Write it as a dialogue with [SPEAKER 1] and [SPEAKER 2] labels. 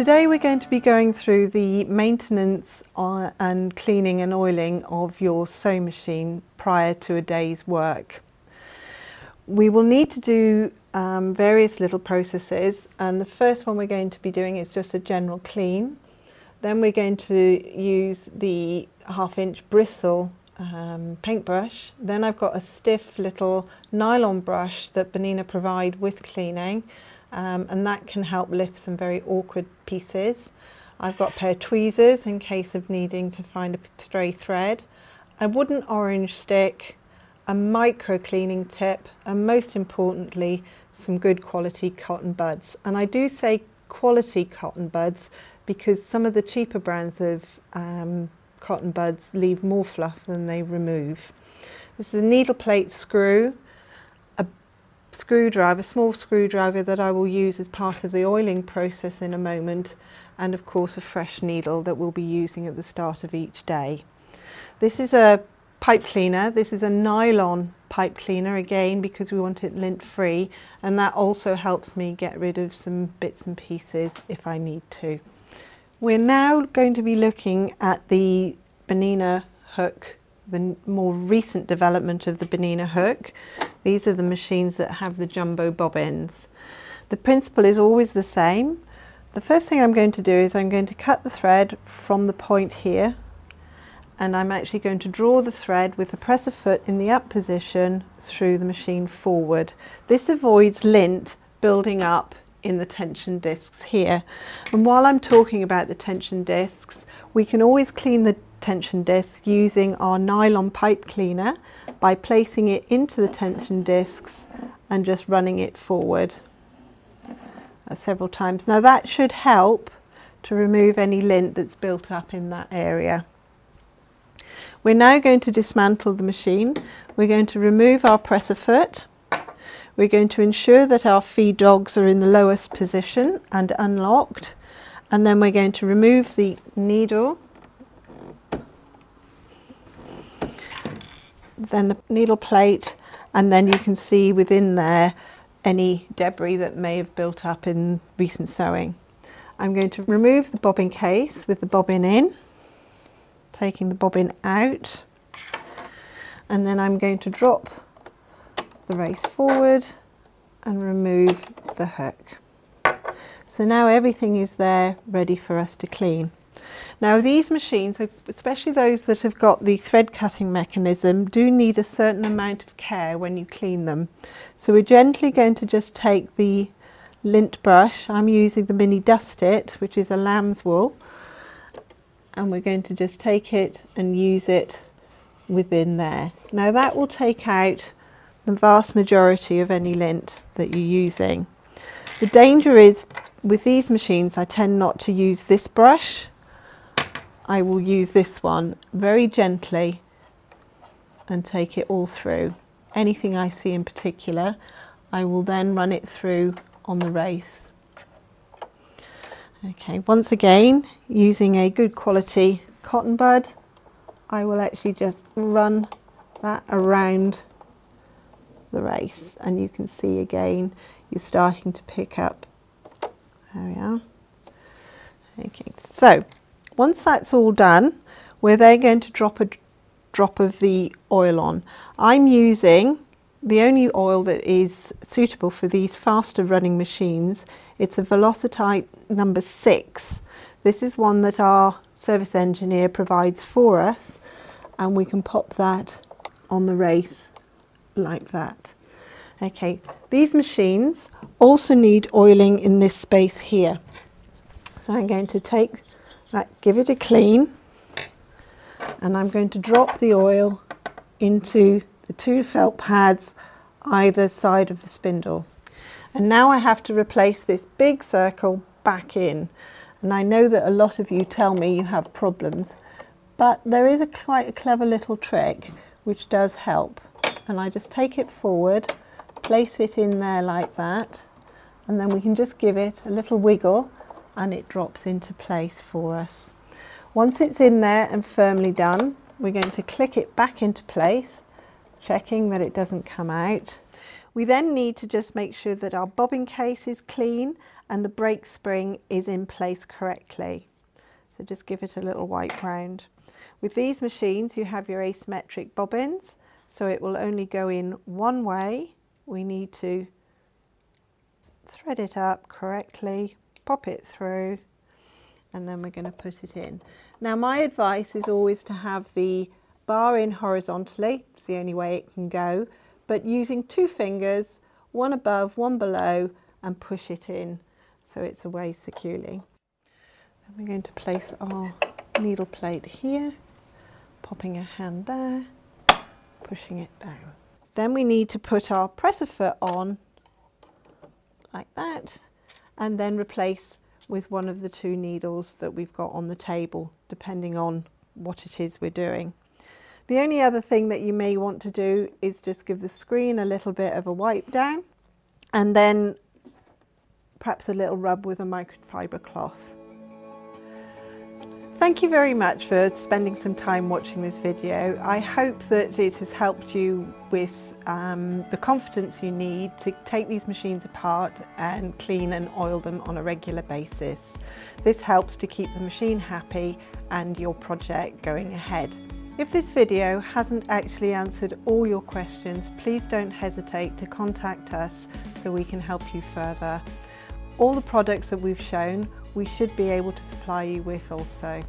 [SPEAKER 1] Today we're going to be going through the maintenance uh, and cleaning and oiling of your sewing machine prior to a day's work. We will need to do um, various little processes and the first one we're going to be doing is just a general clean. Then we're going to use the half inch bristle um, paintbrush. Then I've got a stiff little nylon brush that Bernina provide with cleaning um, and that can help lift some very awkward pieces. I've got a pair of tweezers in case of needing to find a stray thread, a wooden orange stick, a micro cleaning tip and most importantly some good quality cotton buds. And I do say quality cotton buds because some of the cheaper brands of um, cotton buds leave more fluff than they remove. This is a needle plate screw, screwdriver, a small screwdriver that I will use as part of the oiling process in a moment, and of course a fresh needle that we'll be using at the start of each day. This is a pipe cleaner. This is a nylon pipe cleaner again because we want it lint free and that also helps me get rid of some bits and pieces if I need to. We're now going to be looking at the Bernina hook, the more recent development of the Bernina hook. These are the machines that have the jumbo bobbins. The principle is always the same. The first thing I'm going to do is I'm going to cut the thread from the point here and I'm actually going to draw the thread with the presser foot in the up position through the machine forward. This avoids lint building up in the tension discs here. And while I'm talking about the tension discs, we can always clean the tension disc using our nylon pipe cleaner by placing it into the tension discs and just running it forward uh, several times. Now that should help to remove any lint that's built up in that area. We're now going to dismantle the machine. We're going to remove our presser foot we're going to ensure that our feed dogs are in the lowest position and unlocked. And then we're going to remove the needle. Then the needle plate and then you can see within there any debris that may have built up in recent sewing. I'm going to remove the bobbin case with the bobbin in, taking the bobbin out, and then I'm going to drop the race forward and remove the hook. So now everything is there ready for us to clean. Now these machines, especially those that have got the thread cutting mechanism, do need a certain amount of care when you clean them. So we're gently going to just take the lint brush, I'm using the mini dust it, which is a lamb's wool, and we're going to just take it and use it within there. Now that will take out the vast majority of any lint that you're using. The danger is with these machines I tend not to use this brush. I will use this one very gently and take it all through. Anything I see in particular I will then run it through on the race. Okay, once again using a good quality cotton bud I will actually just run that around the race and you can see again you're starting to pick up there we are okay so once that's all done we're then going to drop a drop of the oil on I'm using the only oil that is suitable for these faster running machines it's a Velocite number six this is one that our service engineer provides for us and we can pop that on the race like that. Okay, these machines also need oiling in this space here. So I'm going to take that, give it a clean, and I'm going to drop the oil into the two felt pads either side of the spindle. And now I have to replace this big circle back in. And I know that a lot of you tell me you have problems, but there is a quite a clever little trick which does help and I just take it forward, place it in there like that, and then we can just give it a little wiggle and it drops into place for us. Once it's in there and firmly done, we're going to click it back into place, checking that it doesn't come out. We then need to just make sure that our bobbin case is clean and the brake spring is in place correctly. So just give it a little wipe round. With these machines you have your asymmetric bobbins so it will only go in one way. We need to thread it up correctly, pop it through and then we're going to put it in. Now my advice is always to have the bar in horizontally, it's the only way it can go, but using two fingers, one above, one below and push it in so it's away securely. Then we're going to place our needle plate here, popping a hand there, pushing it down. Then we need to put our presser foot on like that and then replace with one of the two needles that we've got on the table depending on what it is we're doing. The only other thing that you may want to do is just give the screen a little bit of a wipe down and then perhaps a little rub with a microfiber cloth. Thank you very much for spending some time watching this video. I hope that it has helped you with um, the confidence you need to take these machines apart and clean and oil them on a regular basis. This helps to keep the machine happy and your project going ahead. If this video hasn't actually answered all your questions, please don't hesitate to contact us so we can help you further. All the products that we've shown we should be able to supply you with also.